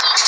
Thank you.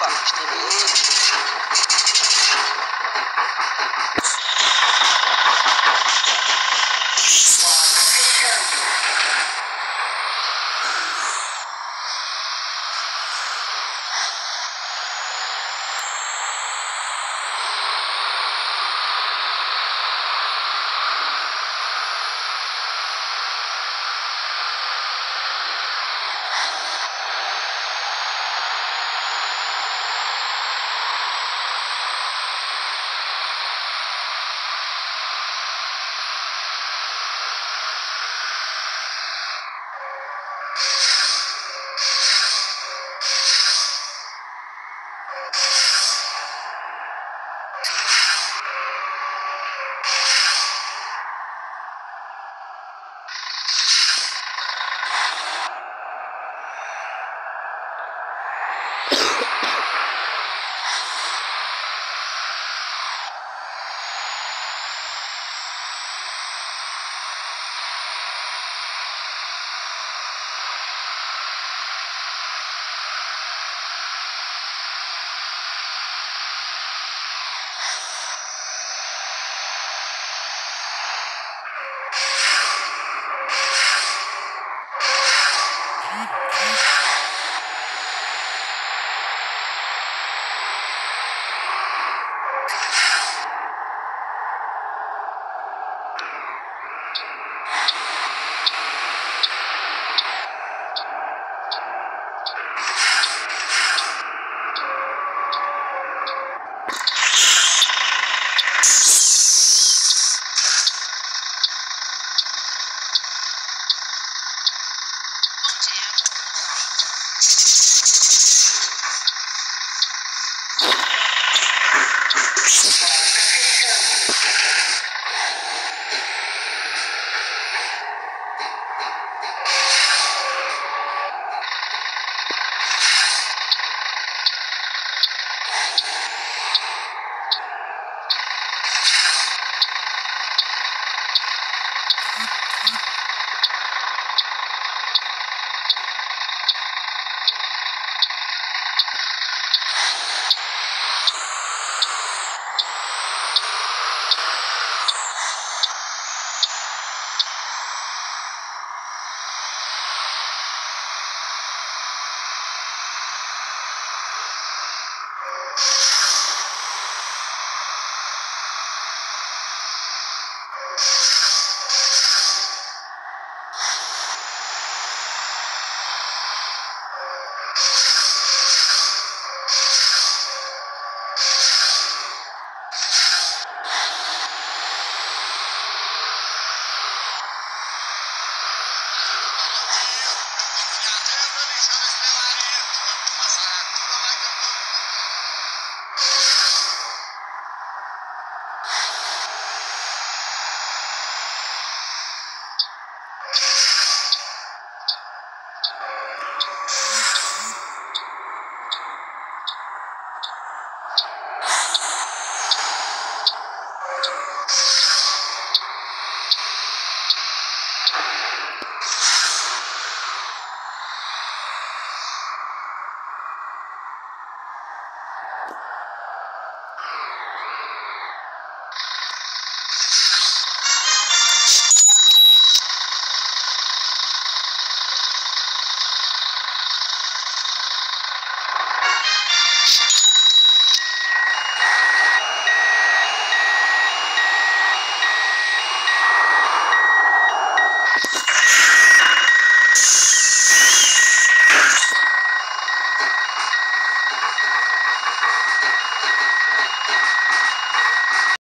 motorista.